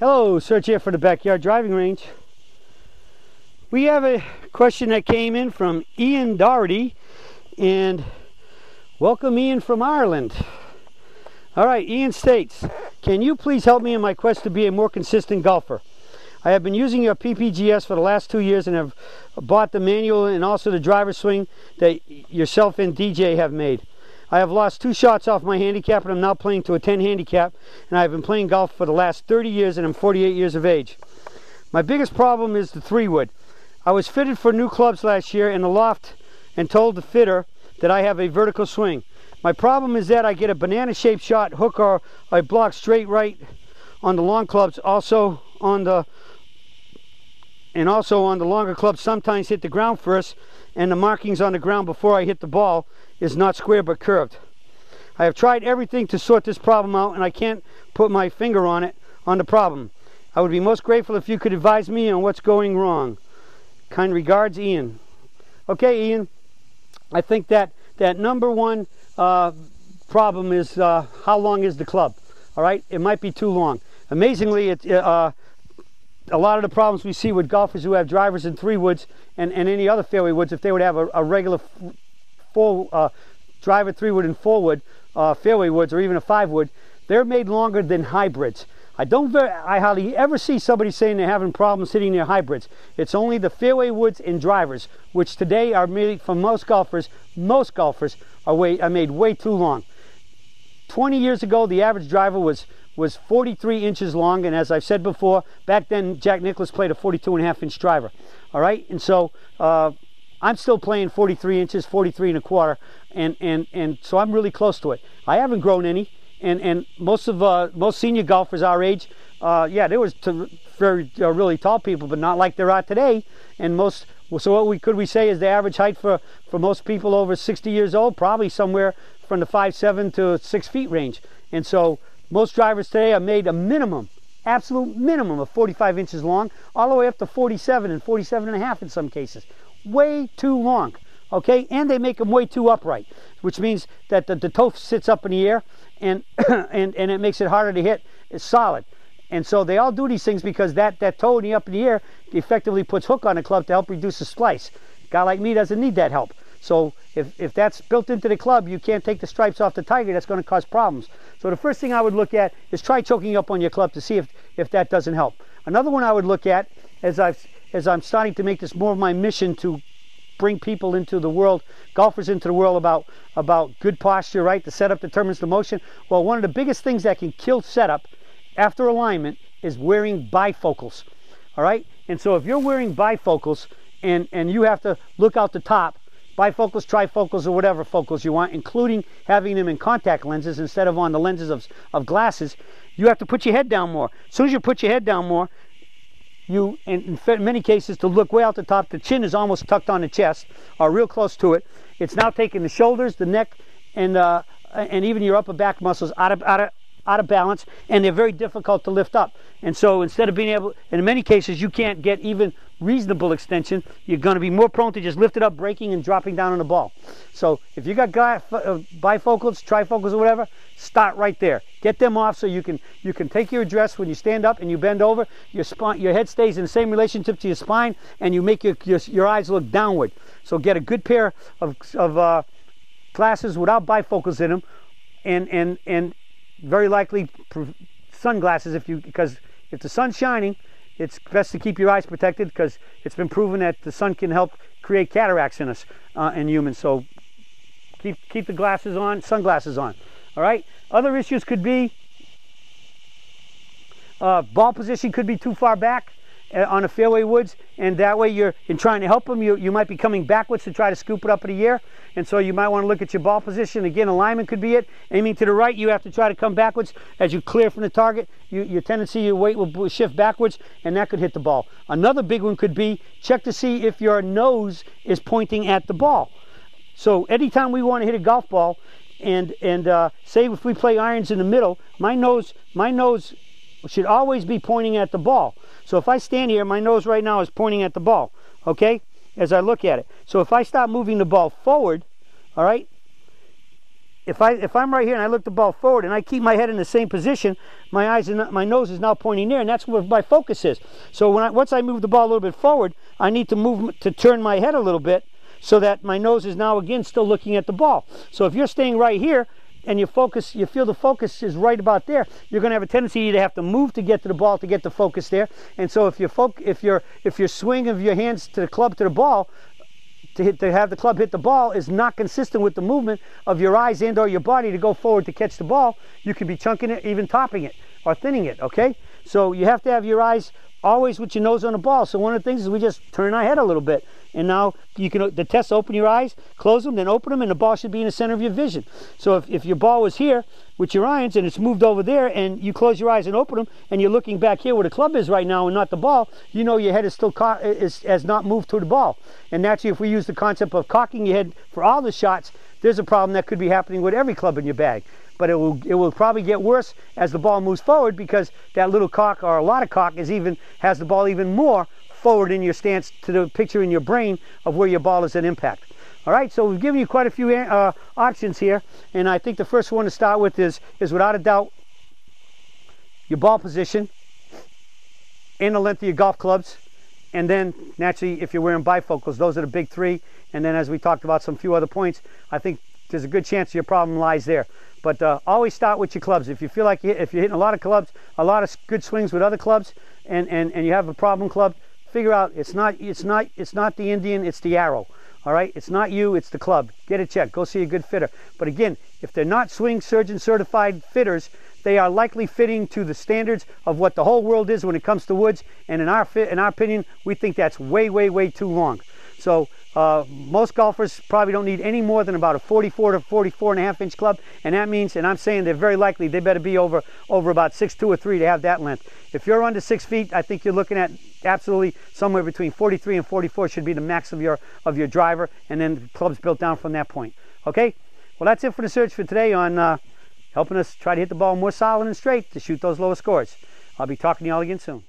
Hello, Surgeon here for the Backyard Driving Range. We have a question that came in from Ian Doherty, and welcome Ian from Ireland. All right, Ian states, can you please help me in my quest to be a more consistent golfer? I have been using your PPGS for the last two years and have bought the manual and also the driver swing that yourself and DJ have made. I have lost two shots off my handicap and I'm now playing to a 10 handicap and I've been playing golf for the last 30 years and I'm 48 years of age. My biggest problem is the three wood. I was fitted for new clubs last year in the loft and told the fitter that I have a vertical swing. My problem is that I get a banana shaped shot hook or I block straight right on the long clubs also on the and also on the longer clubs sometimes hit the ground first and the markings on the ground before I hit the ball is not square but curved. I have tried everything to sort this problem out and I can't put my finger on it on the problem. I would be most grateful if you could advise me on what's going wrong. Kind regards, Ian. Okay, Ian. I think that that number one uh, problem is uh, how long is the club? All right, it might be too long. Amazingly, it, uh, a lot of the problems we see with golfers who have drivers in three woods and, and any other fairway woods, if they would have a, a regular four uh, driver three wood and four wood uh, fairway woods or even a five wood, they're made longer than hybrids. I don't very, I hardly ever see somebody saying they're having problems hitting their hybrids. It's only the fairway woods and drivers, which today are made for most golfers. Most golfers are way are made way too long. 20 years ago, the average driver was was 43 inches long, and as I've said before, back then Jack Nicklaus played a 42 and a half inch driver. All right, and so uh, I'm still playing 43 inches, 43 and a quarter, and and and so I'm really close to it. I haven't grown any, and and most of uh, most senior golfers our age, uh, yeah, there was very uh, really tall people, but not like there are today. And most, so what we could we say is the average height for for most people over 60 years old, probably somewhere from the five seven to six feet range. And so most drivers today are made a minimum, absolute minimum of 45 inches long, all the way up to 47 and 47 and a half in some cases. Way too long, okay? And they make them way too upright, which means that the, the toe sits up in the air and, and, and it makes it harder to hit. It's solid. And so they all do these things because that, that toe in the up in the air effectively puts hook on the club to help reduce the slice. A guy like me doesn't need that help. So if, if that's built into the club, you can't take the stripes off the Tiger, that's going to cause problems. So the first thing I would look at is try choking up on your club to see if, if that doesn't help. Another one I would look at as, I've, as I'm starting to make this more of my mission to bring people into the world, golfers into the world about, about good posture, right? The setup determines the motion. Well, one of the biggest things that can kill setup after alignment is wearing bifocals, all right? And so if you're wearing bifocals and, and you have to look out the top, bifocals, trifocals, or whatever focals you want, including having them in contact lenses instead of on the lenses of, of glasses, you have to put your head down more. As soon as you put your head down more, you, in, in many cases, to look way out the top, the chin is almost tucked on the chest, or real close to it. It's now taking the shoulders, the neck, and uh, and even your upper back muscles out of, out of out of balance and they're very difficult to lift up. And so instead of being able, in many cases, you can't get even reasonable extension. You're going to be more prone to just lift it up, breaking and dropping down on the ball. So if you got uh, bifocals, trifocals, or whatever, start right there. Get them off so you can you can take your address when you stand up and you bend over. Your spine, your head stays in the same relationship to your spine, and you make your your, your eyes look downward. So get a good pair of of uh, glasses without bifocals in them, and and and very likely sunglasses if you because if the sun's shining, it's best to keep your eyes protected because it's been proven that the sun can help create cataracts in us uh, in humans. So keep keep the glasses on, sunglasses on. All right. Other issues could be uh, ball position could be too far back. Uh, on the fairway woods, and that way you're in trying to help them. You, you might be coming backwards to try to scoop it up in the air, and so you might want to look at your ball position. Again, alignment could be it. Aiming to the right, you have to try to come backwards as you clear from the target. You, your tendency, your weight will shift backwards, and that could hit the ball. Another big one could be check to see if your nose is pointing at the ball. So anytime we want to hit a golf ball, and and uh, say if we play irons in the middle, my nose my nose should always be pointing at the ball. So if I stand here, my nose right now is pointing at the ball, okay, as I look at it. So if I stop moving the ball forward, all right, if I if I'm right here and I look the ball forward and I keep my head in the same position, my eyes and my nose is now pointing there, and that's where my focus is. So when I, once I move the ball a little bit forward, I need to move to turn my head a little bit so that my nose is now again still looking at the ball. So if you're staying right here and you focus, you feel the focus is right about there, you're going to have a tendency to have to move to get to the ball to get the focus there. And so if you if your if your swing of your hands to the club to the ball to hit to have the club hit the ball is not consistent with the movement of your eyes and or your body to go forward to catch the ball, you could be chunking it, even topping it or thinning it, okay? So you have to have your eyes always with your nose on the ball. So one of the things is we just turn our head a little bit. And now you can, the test, open your eyes, close them, then open them, and the ball should be in the center of your vision. So if, if your ball was here with your irons and it's moved over there and you close your eyes and open them and you're looking back here where the club is right now and not the ball, you know your head is still, is, has not moved to the ball. And naturally, if we use the concept of cocking your head for all the shots, there's a problem that could be happening with every club in your bag but it will it will probably get worse as the ball moves forward because that little cock or a lot of cock is even has the ball even more forward in your stance to the picture in your brain of where your ball is at impact. All right, so we've given you quite a few uh, options here, and I think the first one to start with is is without a doubt your ball position and the length of your golf clubs, and then naturally if you're wearing bifocals, those are the big three. And then as we talked about some few other points, I think there's a good chance your problem lies there. But uh, always start with your clubs. If you feel like you, if you're hitting a lot of clubs, a lot of good swings with other clubs, and, and, and you have a problem club, figure out it's not it's not it's not the Indian, it's the arrow. All right, it's not you, it's the club. Get it checked. Go see a good fitter. But again, if they're not swing surgeon certified fitters, they are likely fitting to the standards of what the whole world is when it comes to woods. And in our fit in our opinion, we think that's way, way, way too long. So uh, most golfers probably don't need any more than about a 44 to 44 and a half inch club, and that means, and I'm saying they're very likely they better be over over about six two or three to have that length. If you're under six feet, I think you're looking at absolutely somewhere between 43 and 44 should be the max of your of your driver, and then the club's built down from that point. Okay, well that's it for the Surgeon for today on uh, helping us try to hit the ball more solid and straight to shoot those lower scores. I'll be talking to you all again soon.